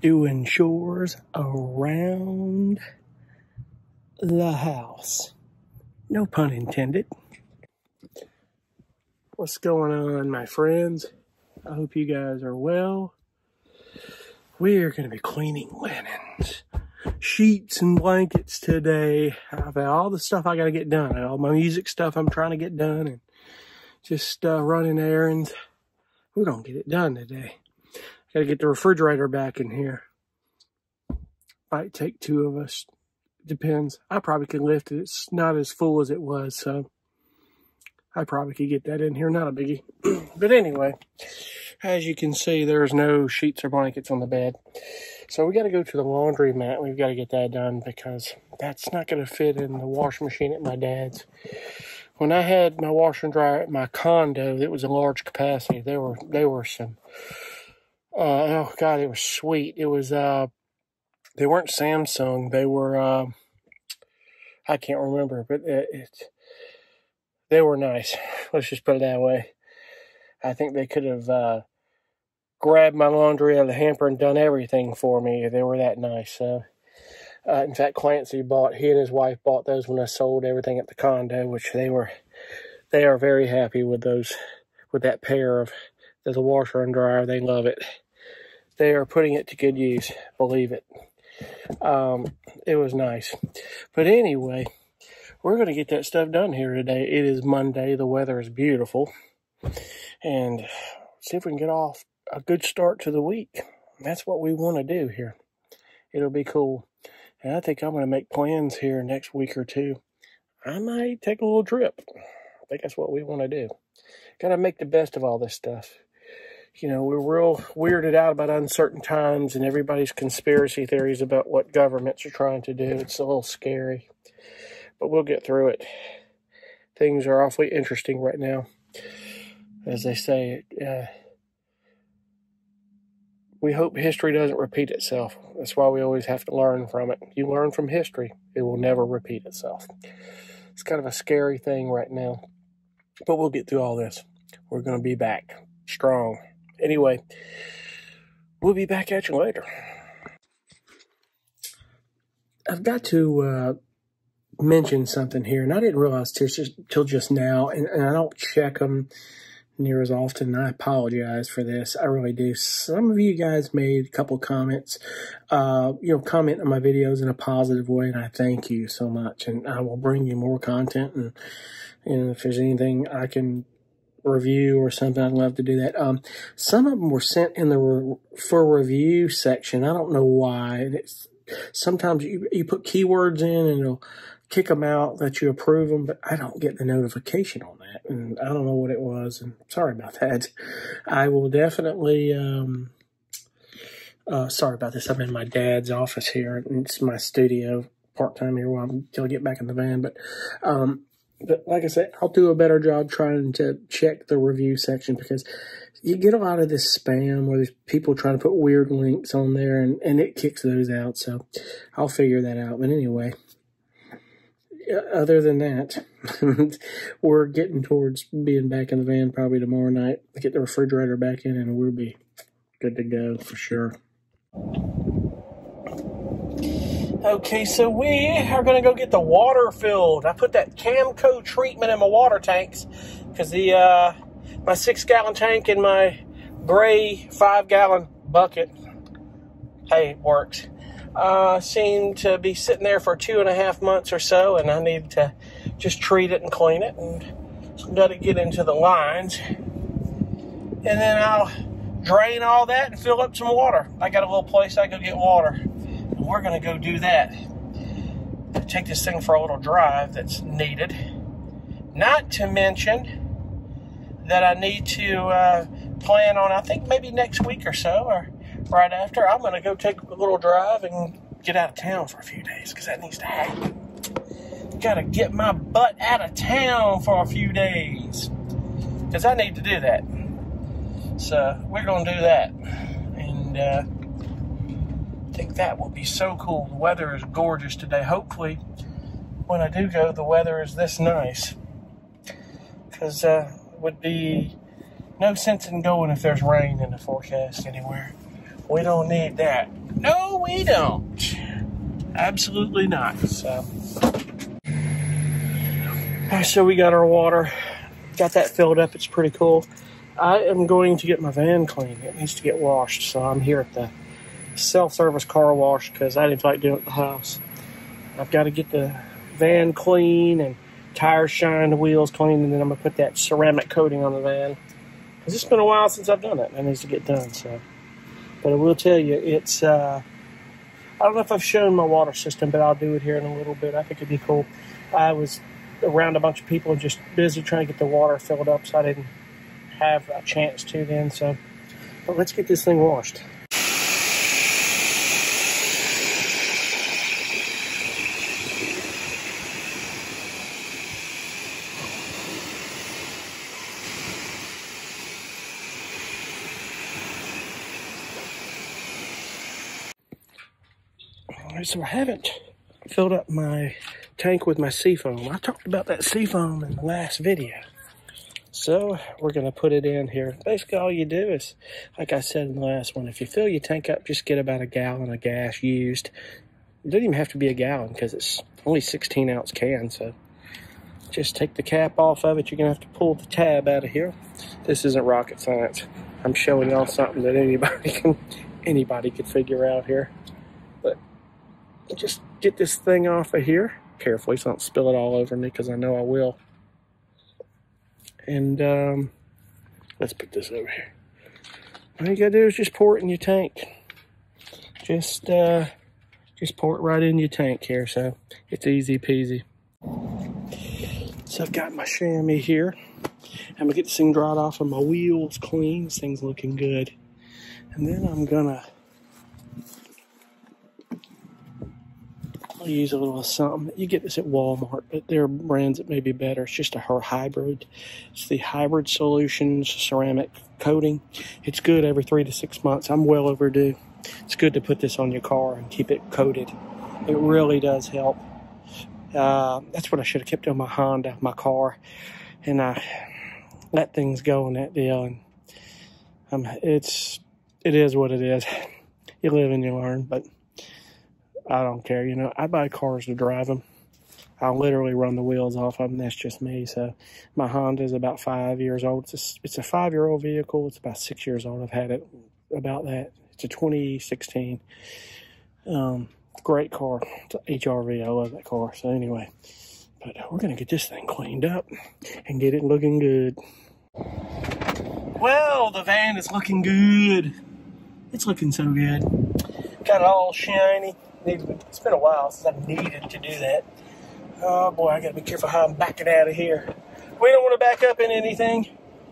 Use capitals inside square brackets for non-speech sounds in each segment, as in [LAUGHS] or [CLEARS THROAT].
doing chores around the house. No pun intended. What's going on, my friends? I hope you guys are well. We are going to be cleaning linens, sheets, and blankets today. I've got all the stuff I got to get done, and all my music stuff I'm trying to get done, and just uh, running errands. We're going to get it done today. Got to get the refrigerator back in here. Might take two of us. Depends. I probably can lift it. It's not as full as it was, so I probably could get that in here. Not a biggie. [CLEARS THROAT] but anyway, as you can see, there's no sheets or blankets on the bed. So we got to go to the laundry mat. We've got to get that done because that's not going to fit in the washing machine at my dad's. When I had my washer and dryer at my condo, it was a large capacity. There were there were some. Uh, oh God, it was sweet. It was uh, they weren't Samsung. They were uh, I can't remember, but it, it they were nice. [LAUGHS] Let's just put it that way. I think they could have uh, grabbed my laundry out of the hamper and done everything for me. They were that nice. So, uh, in fact, Clancy bought he and his wife bought those when I sold everything at the condo, which they were they are very happy with those with that pair of the washer and dryer. They love it. They are putting it to good use. Believe it. Um, it was nice. But anyway, we're going to get that stuff done here today. It is Monday. The weather is beautiful. And see if we can get off a good start to the week. That's what we want to do here. It'll be cool. And I think I'm going to make plans here next week or two. I might take a little trip. I think that's what we want to do. Got to make the best of all this stuff you know, we're real weirded out about uncertain times and everybody's conspiracy theories about what governments are trying to do. It's a little scary, but we'll get through it. Things are awfully interesting right now. As they say, uh, we hope history doesn't repeat itself. That's why we always have to learn from it. You learn from history, it will never repeat itself. It's kind of a scary thing right now, but we'll get through all this. We're going to be back strong. Anyway, we'll be back at you later. I've got to uh, mention something here, and I didn't realize till just, till just now, and, and I don't check them near as often. I apologize for this. I really do. Some of you guys made a couple comments, uh, you know, comment on my videos in a positive way, and I thank you so much. And I will bring you more content, and, and if there's anything I can review or something, I'd love to do that. Um, some of them were sent in the re for review section. I don't know why. Sometimes you, you put keywords in and it'll kick them out that you approve them, but I don't get the notification on that. And I don't know what it was. And sorry about that. I will definitely, um, uh, sorry about this. I'm in my dad's office here. It's my studio part time here while I'm, until I get back in the van. But, um, but like I said, I'll do a better job trying to check the review section because you get a lot of this spam where there's people trying to put weird links on there and, and it kicks those out. So I'll figure that out. But anyway, uh, other than that, [LAUGHS] we're getting towards being back in the van probably tomorrow night. Get the refrigerator back in and we'll be good to go for sure. Okay, so we are going to go get the water filled. I put that Camco treatment in my water tanks because the uh, my six gallon tank and my gray five gallon bucket, hey, works, uh, seem to be sitting there for two and a half months or so, and I need to just treat it and clean it and got to get into the lines. And then I'll drain all that and fill up some water. I got a little place I go get water we're going to go do that. Take this thing for a little drive that's needed. Not to mention that I need to uh, plan on, I think maybe next week or so, or right after, I'm going to go take a little drive and get out of town for a few days because that needs to happen. Got to get my butt out of town for a few days because I need to do that. So we're going to do that. And, uh, think that will be so cool. The weather is gorgeous today. Hopefully, when I do go, the weather is this nice. Because uh, would be no sense in going if there's rain in the forecast anywhere. We don't need that. No, we don't. Absolutely not. So, so we got our water, got that filled up. It's pretty cool. I am going to get my van clean. It needs to get washed. So I'm here at the self-service car wash because I didn't feel like doing it at the house. I've got to get the van clean and tires shine, the wheels clean, and then I'm gonna put that ceramic coating on the van. Cause it's been a while since I've done it. That needs to get done. So, but I will tell you, it's. Uh, I don't know if I've shown my water system, but I'll do it here in a little bit. I think it'd be cool. I was around a bunch of people and just busy trying to get the water filled up, so I didn't have a chance to then. So, but let's get this thing washed. So I haven't filled up my tank with my seafoam. I talked about that seafoam in the last video. So we're going to put it in here. Basically all you do is, like I said in the last one, if you fill your tank up, just get about a gallon of gas used. It doesn't even have to be a gallon because it's only 16 ounce can. So just take the cap off of it. You're going to have to pull the tab out of here. This isn't rocket science. I'm showing y'all something that anybody [LAUGHS] can anybody could figure out here. Just get this thing off of here carefully so I don't spill it all over me because I know I will. And um, let's put this over here. All you gotta do is just pour it in your tank. Just uh, just pour it right in your tank here, so it's easy peasy. So I've got my chamois here. I'm gonna get this thing dried off of my wheels clean. This thing's looking good. And then I'm gonna Use a little something. You get this at Walmart, but there are brands that may be better. It's just a her hybrid. It's the Hybrid Solutions ceramic coating. It's good every three to six months. I'm well overdue. It's good to put this on your car and keep it coated. It really does help. Uh, that's what I should have kept on my Honda, my car, and I let things go in that deal. And um, it's it is what it is. You live and you learn, but. I don't care. You know, I buy cars to drive them. I'll literally run the wheels off of them. That's just me. So my Honda is about five years old. It's a, it's a five year old vehicle. It's about six years old. I've had it about that. It's a 2016. Um, great car. It's an HRV. I love that car. So anyway, but we're going to get this thing cleaned up and get it looking good. Well, the van is looking good. It's looking so good. Got it all shiny it's been a while since I've needed to do that. Oh boy, I gotta be careful how I'm backing out of here. We don't want to back up in anything.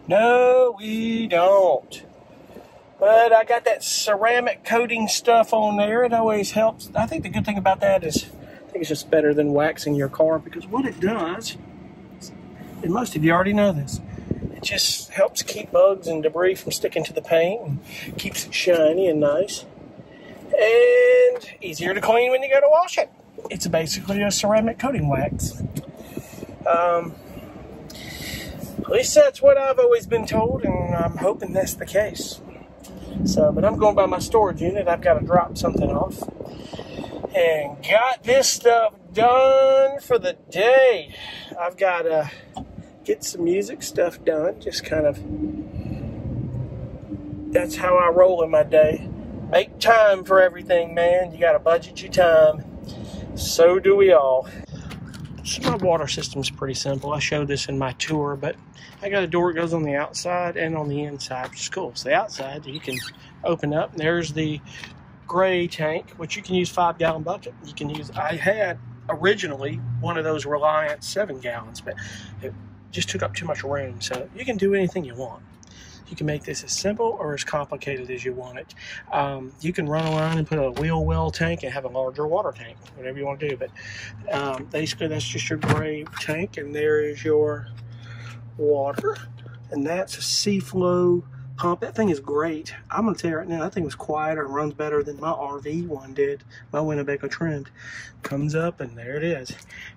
No, we don't. But I got that ceramic coating stuff on there. It always helps. I think the good thing about that is, I think it's just better than waxing your car because what it does, and most of you already know this, it just helps keep bugs and debris from sticking to the paint and keeps it shiny and nice and easier to clean when you go to wash it. It's basically a ceramic coating wax. Um, at least that's what I've always been told, and I'm hoping that's the case. So, but I'm going by my storage unit. I've got to drop something off. And got this stuff done for the day. I've got to get some music stuff done. Just kind of, that's how I roll in my day. Make time for everything, man. You got to budget your time. So do we all. So my water system's pretty simple. I showed this in my tour, but I got a door that goes on the outside and on the inside, which is cool. So the outside, you can open up. There's the gray tank, which you can use five gallon bucket. You can use, I had originally one of those Reliant seven gallons, but it just took up too much room. So you can do anything you want. You can make this as simple or as complicated as you want it. Um, you can run around and put a wheel well tank and have a larger water tank, whatever you want to do. But um, basically, that's just your gray tank, and there is your water. And that's a Seaflo pump. That thing is great. I'm going to tell you right now, that thing was quieter and runs better than my RV one did. My Winnebago Trend. Comes up, and there it is.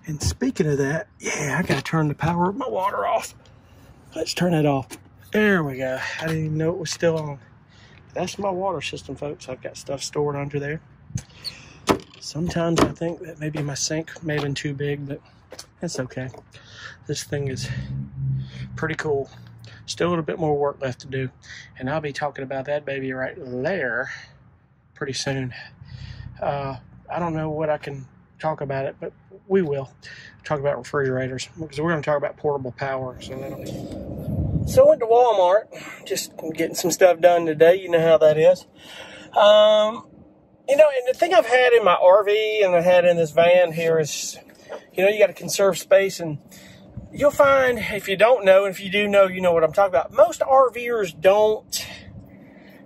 And speaking of that, yeah, I got to turn the power of my water off. Let's turn it off. There we go. I didn't even know it was still on. that's my water system, folks. I've got stuff stored under there. Sometimes I think that maybe my sink may have been too big, but that's okay. This thing is pretty cool. Still a little bit more work left to do. And I'll be talking about that baby right there pretty soon. Uh, I don't know what I can talk about it, but we will talk about refrigerators because we're going to talk about portable power. So that'll So I went to Walmart, just getting some stuff done today. You know how that is. Um, you know, and the thing I've had in my RV and I had in this van here is, you know, you got to conserve space and you'll find if you don't know, and if you do know, you know what I'm talking about. Most RVers don't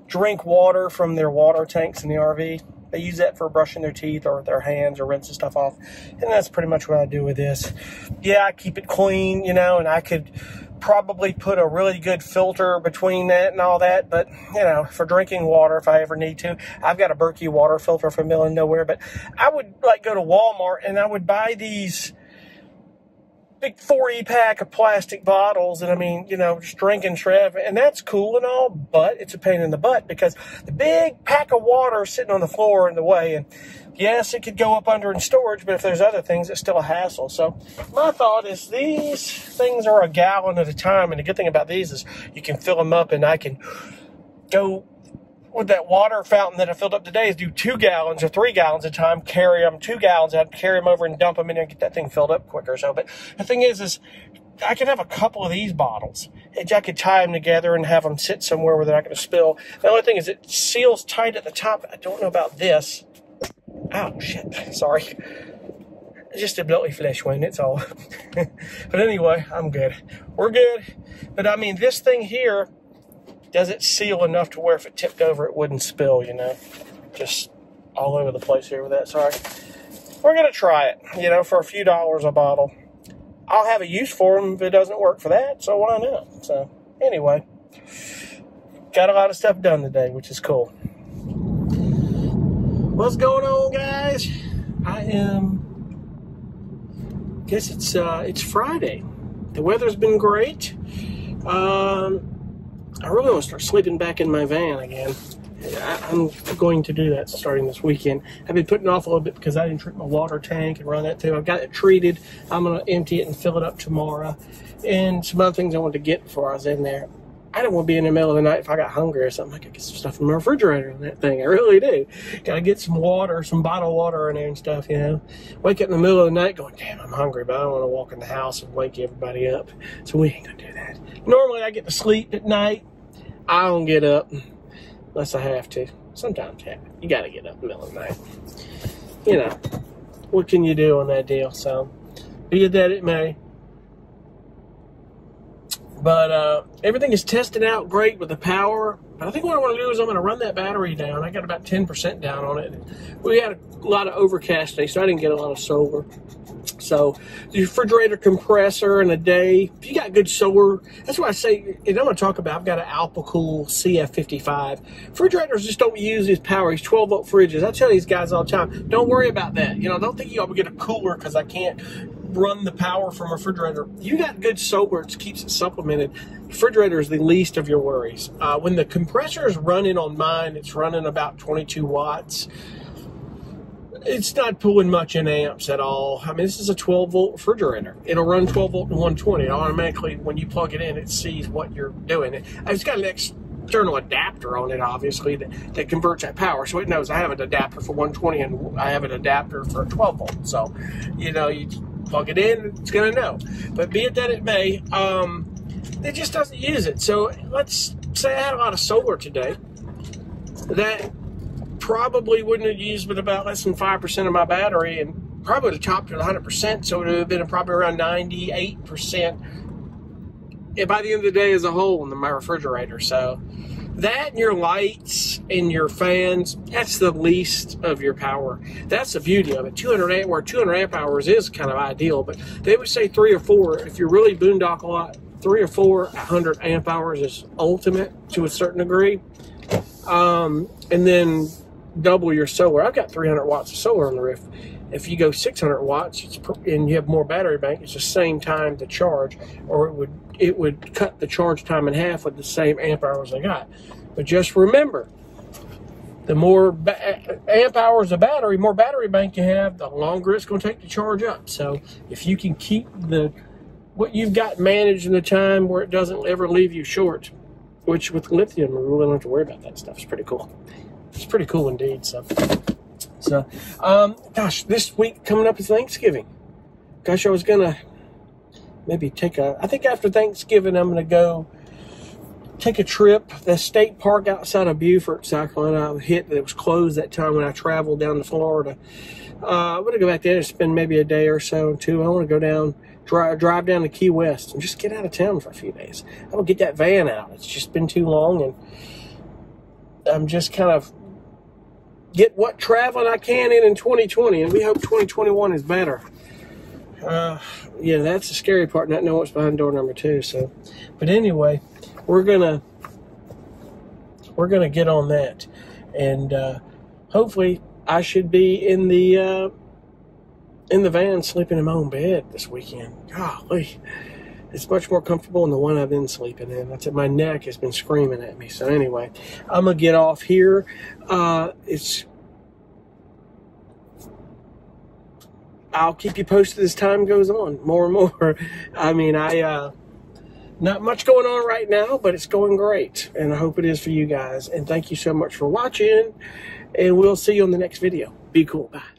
drink water from their water tanks in the RV. They use that for brushing their teeth or their hands or rinsing stuff off. And that's pretty much what I do with this. Yeah, I keep it clean, you know, and I could probably put a really good filter between that and all that. But, you know, for drinking water, if I ever need to, I've got a Berkey water filter from Middle of Nowhere. But I would like go to Walmart and I would buy these big 40 pack of plastic bottles and I mean, you know, just drinking shred and that's cool and all, but it's a pain in the butt because the big pack of water sitting on the floor in the way and yes, it could go up under in storage, but if there's other things, it's still a hassle. So my thought is these things are a gallon at a time and the good thing about these is you can fill them up and I can go with that water fountain that I filled up today is do two gallons or three gallons at a time, carry them two gallons, I'd carry them over and dump them in there and get that thing filled up quicker. So, but the thing is, is I could have a couple of these bottles. And I could tie them together and have them sit somewhere where they're not going to spill. The only thing is it seals tight at the top. I don't know about this. Oh, shit. Sorry. Just a bloody flesh wound, it's all. [LAUGHS] but anyway, I'm good. We're good. But I mean, this thing here, does it seal enough to where if it tipped over it wouldn't spill, you know? Just all over the place here with that, sorry. We're going to try it, you know, for a few dollars a bottle. I'll have a use for them if it doesn't work for that, so why not? So, anyway, got a lot of stuff done today, which is cool. What's going on, guys? I am, guess it's, uh, it's Friday. The weather's been great. Um, I really want to start sleeping back in my van again. I'm going to do that starting this weekend. I've been putting off a little bit because I didn't treat my water tank and run that through. I've got it treated. I'm going to empty it and fill it up tomorrow. And some other things I wanted to get before I was in there. I don't want to be in the middle of the night if I got hungry or something. I could get some stuff from my refrigerator in that thing. I really do. Got to get some water, some bottled water in there and stuff, you know. Wake up in the middle of the night going, damn, I'm hungry, but I don't want to walk in the house and wake everybody up. So we ain't going to do that. Normally I get to sleep at night I don't get up unless I have to. Sometimes yeah, you got to get up in the middle of the night. You know, what can you do on that deal? So, be it that it may. But uh, everything is tested out great with the power. But I think what I want to do is I'm going to run that battery down. I got about 10% down on it. We had a lot of overcast today, so I didn't get a lot of solar. So the refrigerator compressor in a day, if you got good solar, that's why I say, and I'm going to talk about, I've got an Alpicool CF55. Refrigerators just don't use this power, these 12 volt fridges. I tell these guys all the time, don't worry about that. You know, don't think you ought to get a cooler because I can't run the power from a refrigerator. You got good solar, it keeps it supplemented. Refrigerator is the least of your worries. Uh, when the compressor is running on mine, it's running about 22 watts it's not pulling much in amps at all. I mean, this is a 12 volt refrigerator. It'll run 12 volt to 120. Automatically, when you plug it in, it sees what you're doing. It's got an external adapter on it, obviously, that, that converts that power. So it knows I have an adapter for 120 and I have an adapter for 12 volt. So, you know, you plug it in, it's going to know. But be it that it may, um, it just doesn't use it. So let's say I had a lot of solar today. That probably wouldn't have used but about less than 5% of my battery and probably would have chopped it 100%, so it would have been probably around 98% and by the end of the day as a whole in my refrigerator. So that and your lights and your fans, that's the least of your power. That's the beauty of it. 200 amp, where 200 amp hours is kind of ideal, but they would say three or four. If you're really boondock a lot, three or four 100 amp hours is ultimate to a certain degree. Um, and then double your solar. I've got 300 watts of solar on the roof. If you go 600 watts and you have more battery bank, it's the same time to charge, or it would it would cut the charge time in half with the same amp hours I got. But just remember, the more amp hours of battery, more battery bank you have, the longer it's going to take to charge up. So if you can keep the what you've got managed in the time where it doesn't ever leave you short, which with lithium, we really don't have to worry about that stuff. It's pretty cool. It's pretty cool indeed. So, so, um, gosh, this week coming up is Thanksgiving. Gosh, I was gonna maybe take a. I think after Thanksgiving, I'm gonna go take a trip. The state park outside of Beaufort, South Carolina, hit that was closed that time when I traveled down to Florida. Uh, I'm gonna go back there and spend maybe a day or so too. I want to go down, drive, drive down to Key West, and just get out of town for a few days. I'm gonna get that van out. It's just been too long, and I'm just kind of get what traveling I can in in 2020, and we hope 2021 is better. Uh, yeah, that's the scary part, not knowing what's behind door number two. So, but anyway, we're gonna we're gonna get on that, and uh, hopefully, I should be in the uh, in the van sleeping in my own bed this weekend. Golly, it's much more comfortable than the one I've been sleeping in. That's it. My neck has been screaming at me. So anyway, I'm gonna get off here. Uh, it's I'll keep you posted as time goes on, more and more. I mean, I uh, not much going on right now, but it's going great, and I hope it is for you guys. And thank you so much for watching, and we'll see you on the next video. Be cool. Bye.